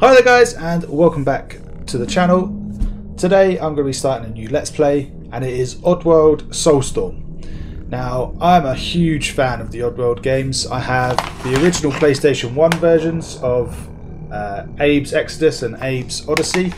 Hi there guys and welcome back to the channel. Today I'm going to be starting a new Let's Play and it is Oddworld Soulstorm. Now I'm a huge fan of the Oddworld games. I have the original PlayStation 1 versions of uh, Abe's Exoddus and Abe's Oddysee.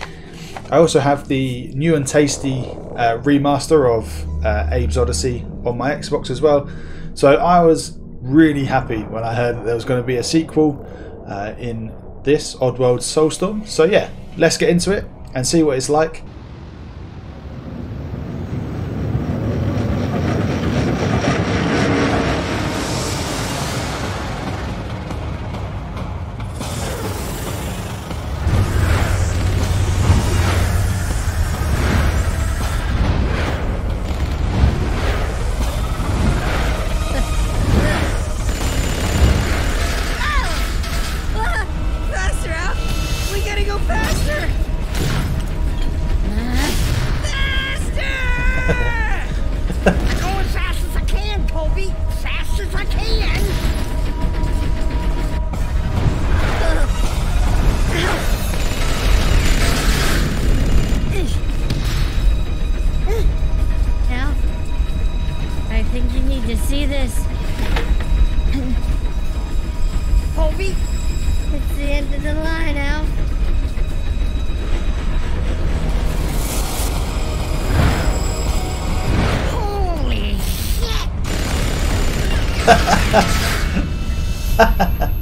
I also have the new and tasty uh, remaster of uh, Abe's Oddysee on my Xbox as well. So I was really happy when I heard that there was going to be a sequel uh, in this Oddworld Soulstorm. So yeah, let's get into it and see what it's like. Think you need to see this. Colby! It's the end of the line, Al. Holy shit!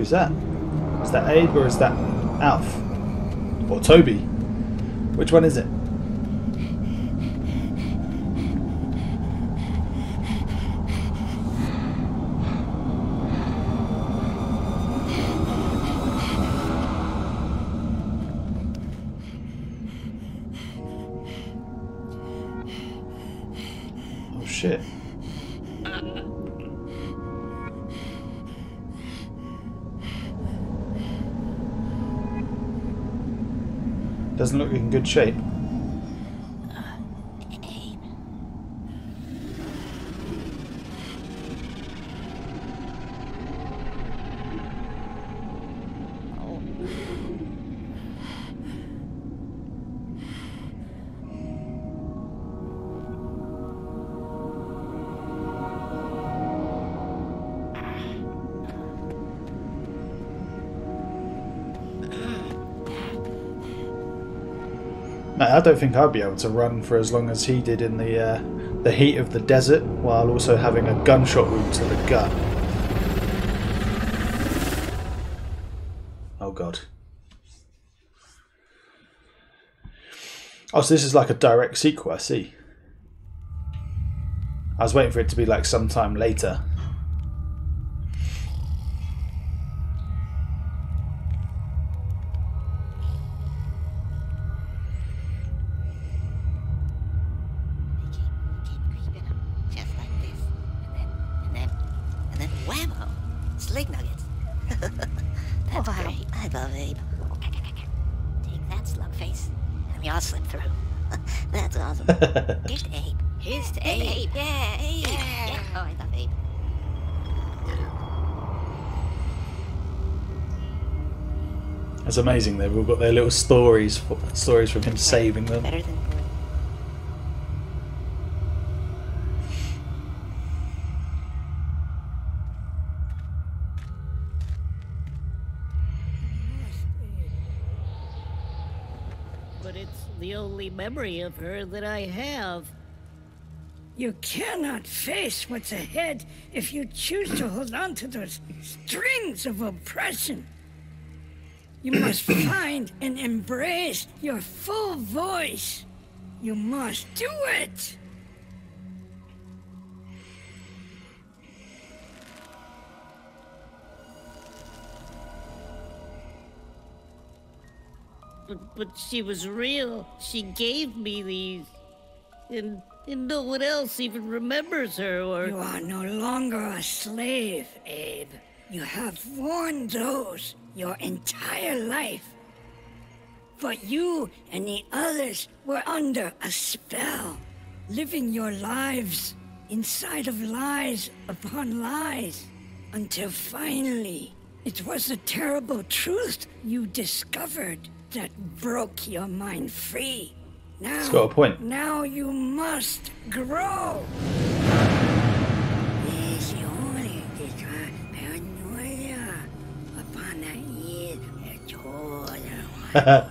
Who's that? Is that Abe or is that Alf? Or Toby? Which one is it? Doesn't look in good shape. I don't think I'd be able to run for as long as he did in the uh, the heat of the desert, while also having a gunshot wound to the gut. Oh god. Oh, so this is like a direct sequel. I see. I was waiting for it to be like sometime later. That's amazing. They've all got their little stories, for, stories from him saving them. Better than. But it's the only memory of her that I have. You cannot face what's ahead if you choose to hold on to those strings of oppression. You must find and embrace your full voice. You must do it. But, but she was real. She gave me these. And, and no one else even remembers her or. You are no longer a slave, Abe. You have worn those your entire life. But you and the others were under a spell, living your lives inside of lies upon lies, until finally it was the terrible truth you discovered that broke your mind free. Now, It's got a point. now you must grow.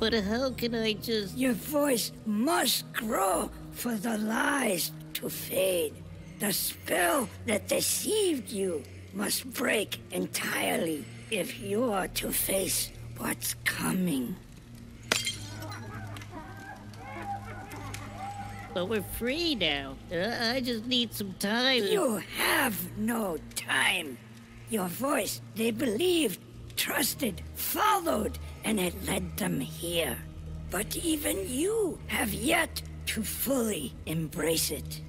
But how can I just. Your voice must grow for the lies to fade. The spell that deceived you must break entirely if you're to face what's coming. But we're free now. Uh, I just need some time. You have no time. Your voice, they believed, trusted, followed, and it led them here. But even you have yet to fully embrace it.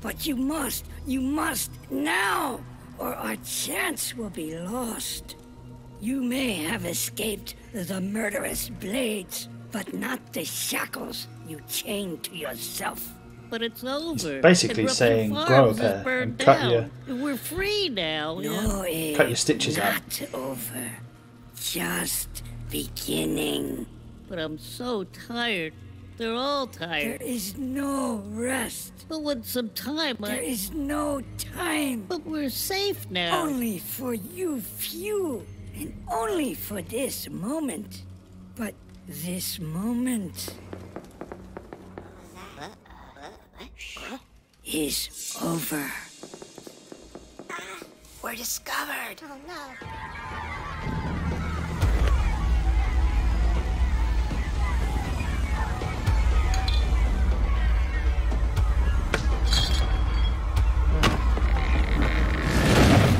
But you must, you must now, or our chance will be lost. You may have escaped the murderous blades, but not the shackles you chained to yourself. But it's over. basically And saying, grow a is pair and cut down. We're free now. No, Abe, Cut your stitches out. not over. Just beginning. But I'm so tired. They're all tired. There is no rest. But with some time, There I. is no time. But we're safe now. Only for you few, and only for this moment. But this moment is over. We're discovered. Oh no.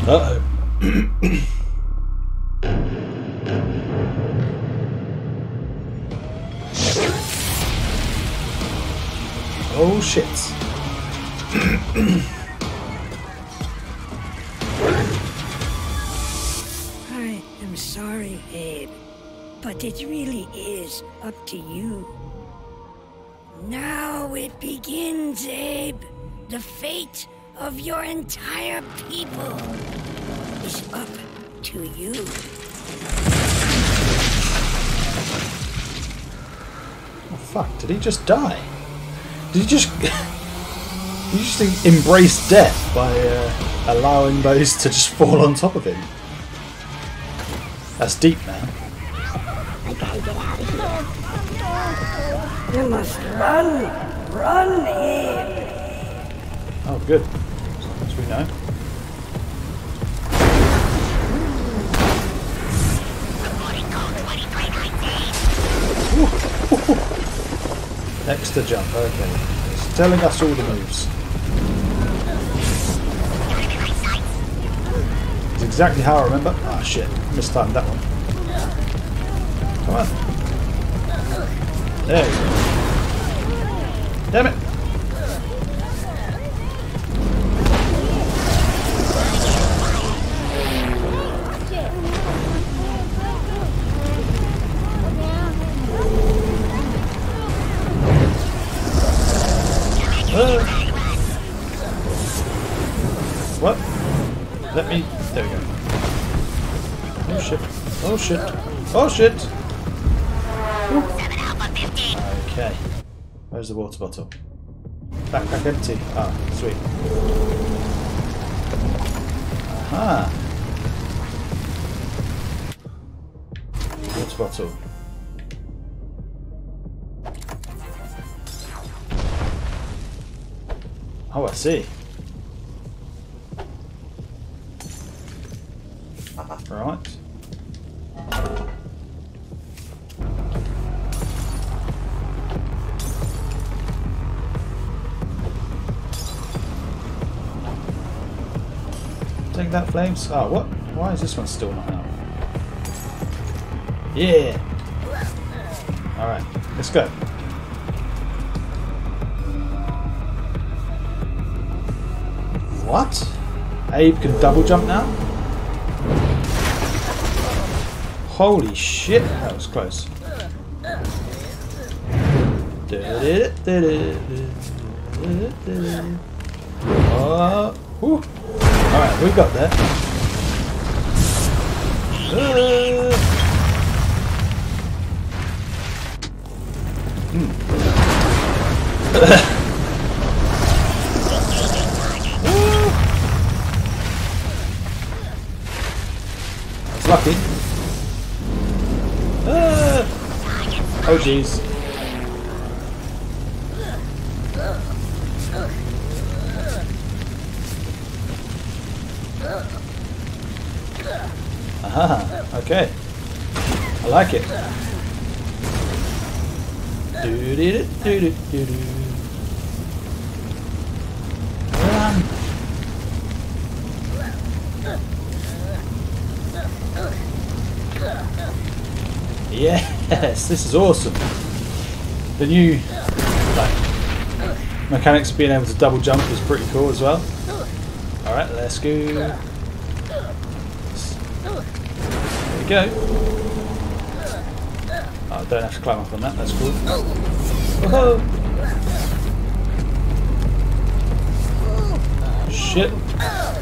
Uh oh. oh shit. I am sorry, Abe, but it really is up to you. Now it begins, Abe. The fate of your entire people is up to you. Oh fuck, did he just die? Did he just. He just embrace death by uh, allowing those to just fall on top of him? That's deep, man. i gotta must run! Run, here! Oh, good. As we know. Extra jump, okay. It's telling us all the moves. Exactly how I remember. Ah, shit. Mistimed that one. Come on. There we go. Damn it! shit. Oh shit! Okay. Where's the water bottle? Backpack empty. Ah, sweet. Aha! Water bottle. Oh, I see. Right. Take that, flames. Oh, what? Why is this one still not out? Yeah. All right, let's go. What? Abe can double jump now? Holy shit, that was close. Oh, whew. Alright, we got that. Uh, That's lucky. Ah. Oh jeez. Aha, okay. I like it. Do-do-do-do-do-do-do. Run. Yes, this is awesome. The new like, mechanics being able to double jump is pretty cool as well. Alright, let's go. There go. Oh, I don't have to climb up on that, that's cool. Whoa. Shit. Uh,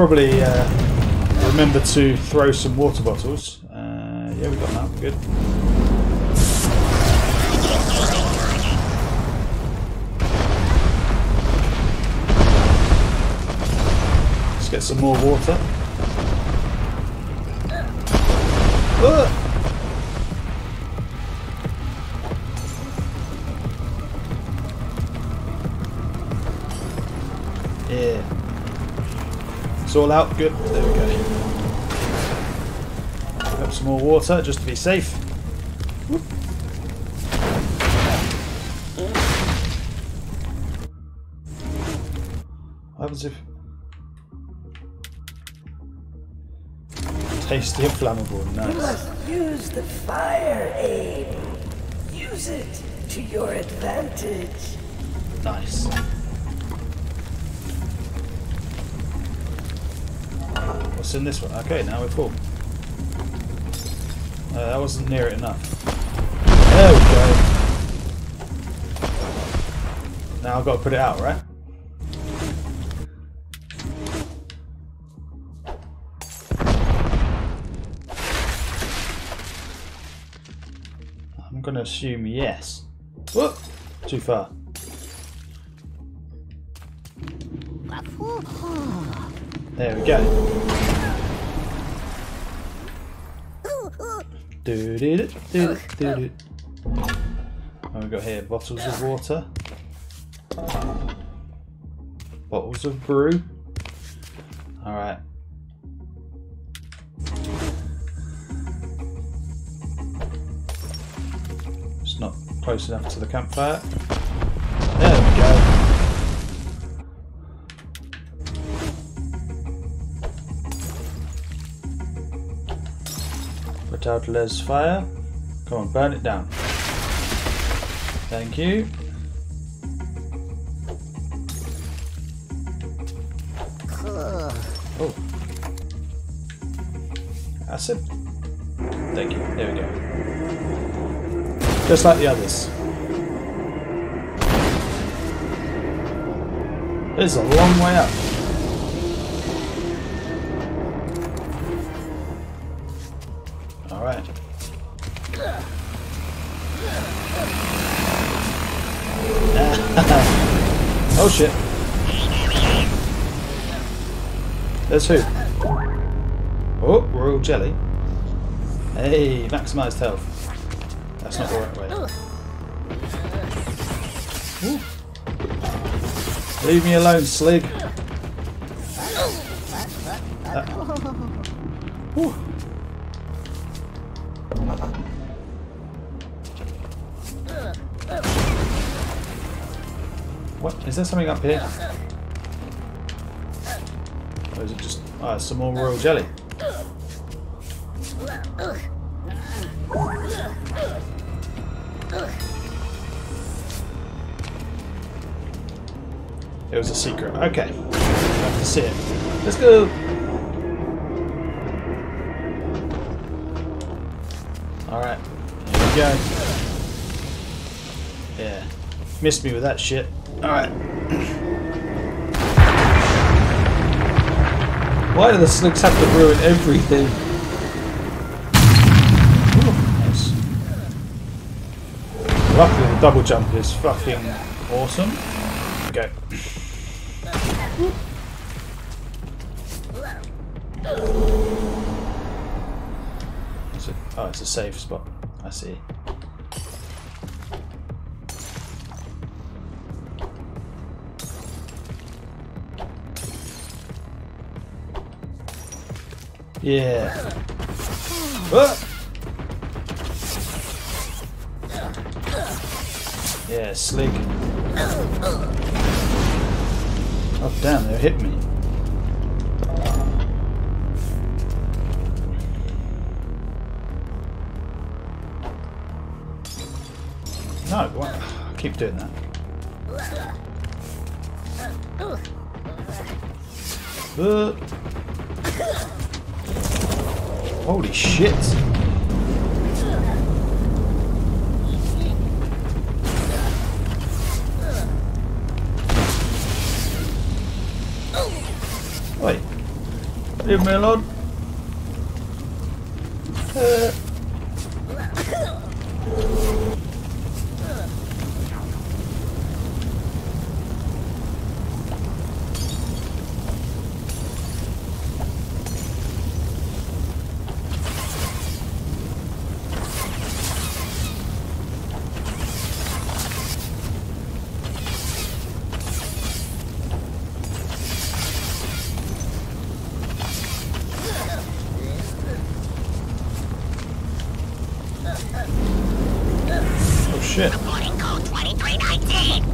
probably uh, remember to throw some water bottles. Uh, yeah, we got that. Good. Let's get some more water. Ugh. Yeah. It's all out. Good. There we go. Got some more water just to be safe. Whoop. What happens if... Tasty and flammable. Nice. must use the fire, Abe. Use it to your advantage. Nice. What's in this one? Okay, now we're full. Uh, that wasn't near it enough. There we go. Now I've got to put it out, right? I'm going to assume yes. Whoop! Too far. There we go. Do do do do do do. What we got here? Bottles of water. Bottles of brew. Alright. It's not close enough to the campfire. Out less fire. Come on, burn it down. Thank you. Uh. Oh. Acid. Thank you. There we go. Just like the others. This is a long way up. There's who? Oh, royal jelly. Hey, maximised health. That's not the right way. Ooh. Leave me alone, Slig. What? Is there something up here? Or is it just... Ah, some more royal jelly. It was a secret. Okay. I have to see it. Let's go! Alright. Here we go. Yeah. Missed me with that shit. Alright. Why do the Sligs have to ruin everything? Luckily the double jump is fucking awesome. Okay. Oh, it's a safe spot. I see. Yeah. Ah! Yeah, Slig. Oh damn, they hit me. No? I keep doing that. Uh. Holy shit! Wait. Leave me alone. Shit. Reporting code 2319.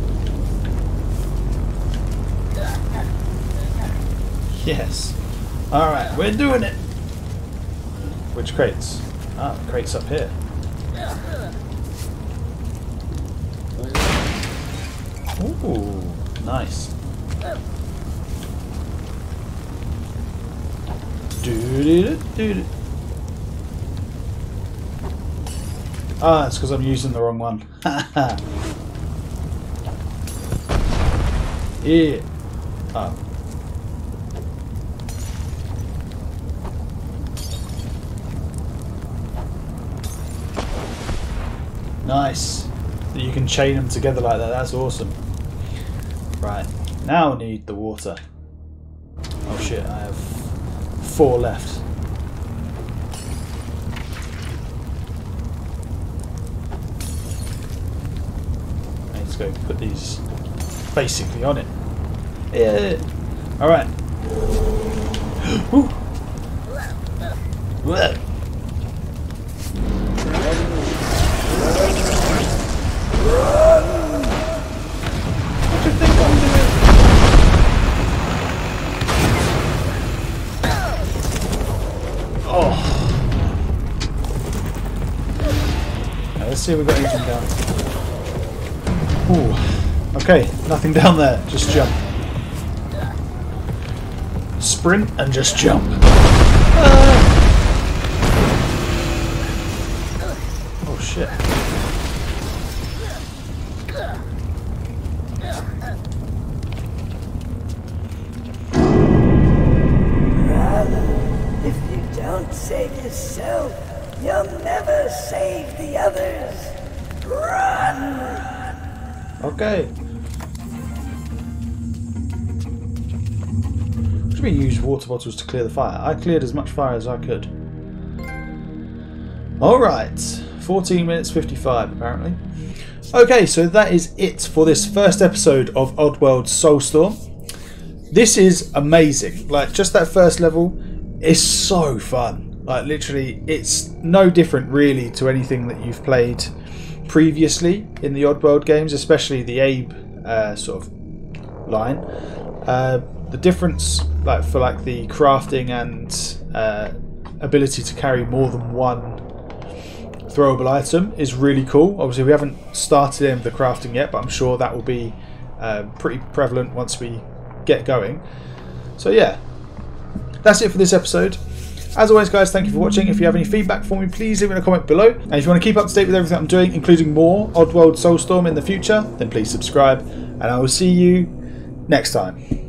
Yes. Alright, we're doing it! Which crates? Ah, the crate's up here. Ooh, nice. Doo-doo-doo-doo-doo. Ah, it's because I'm using the wrong one. yeah. Ah. Nice. That you can chain them together like that. That's awesome. Right. Now I need the water. Oh shit, I have four left. I need to go put these basically on it. Yeah. Alright. Whoa. What you think I'm doing? Oh. Now let's see if we've got anything down. Ooh. Okay, nothing down there. Just jump. Sprint and just jump. Ah! Oh shit. Brother, if you don't save yourself, you'll never save the others. Run! Okay. You mean use water bottles to clear the fire? I cleared as much fire as I could. Alright. 14 minutes 55 apparently. Okay, so that is it for this first episode of Oddworld Soulstorm. This is amazing. Like just that first level is so fun. Like literally it's no different really to anything that you've played previously in the Oddworld games, especially the Abe uh, sort of line. Uh, the difference, like for like the crafting and uh, ability to carry more than one throwable item, is really cool. Obviously, we haven't started in the crafting yet, but I'm sure that will be uh, pretty prevalent once we get going. So yeah, that's it for this episode. As always, guys, thank you for watching. If you have any feedback for me, please leave it in a comment below. And if you want to keep up to date with everything I'm doing, including more Oddworld Soulstorm in the future, then please subscribe. And I will see you next time.